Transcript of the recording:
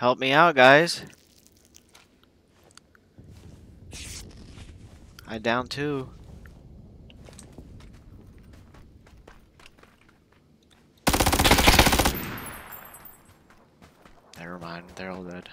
Help me out, guys. I down two. Never mind, they're all dead.